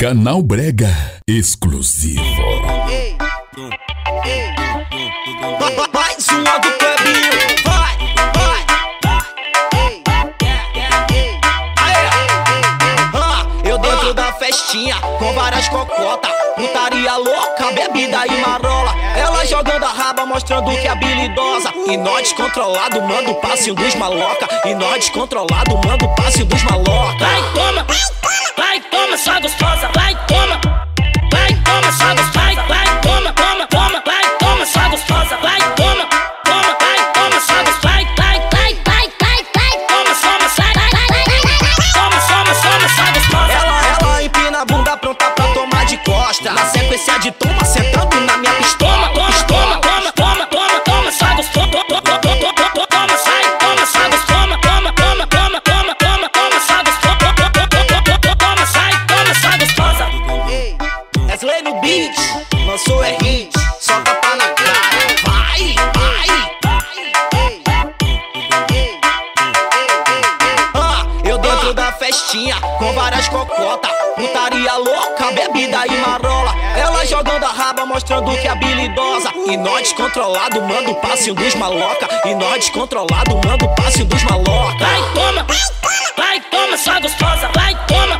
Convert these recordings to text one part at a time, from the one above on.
Canal Brega exclusivo. Ei, ei, mais uma do Clebinho, vai, vai. Ah, eu dentro da festinha, com várias cocotas, putaria louca, bebida e marola. Ela jogando a raba, mostrando que é habilidosa. E nós descontrolado, manda o passinho dos maloca. E nós descontrolado, manda o passinho dos maloca. Vai, toma, vai, toma, de costa. Na sequência de toma, sentando na minha pistola. Toma, toma, toma, toma, toma, toma, só gostosa, toma, toma, toma, toma, sai, toma, só gostosa, toma, toma, toma, toma, toma, toma, só gostosa, toma, toma, toma, sai, toma, só gostosa. Ei, Wesley no beat, lançou é hit, só tapa na cara. Vai, vai. Ah, festinha, com várias cocotas, putaria louca, bebida mostrando que é habilidosa. E nós descontrolado, manda o passinho dos maloca. E nós descontrolado, manda o passinho dos maloca. Vai, toma, vai, toma, só gostosa, vai, toma,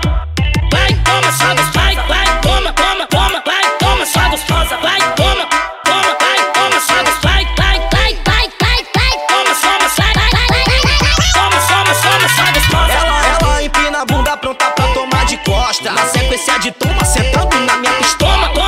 vai, toma, só gostosa, vai, vai, toma, toma, toma, vai, toma, só gostosa, vai, toma, toma, vai, toma, só gostosa, vai, vai, vai, vai, vai, vai, toma, soma, sai, vai, vai, toma, soma, soma, só gostosa. Ela, ela empina a bunda pronta pra tomar de costa. Na sequência de toma, sentando na minha pistola.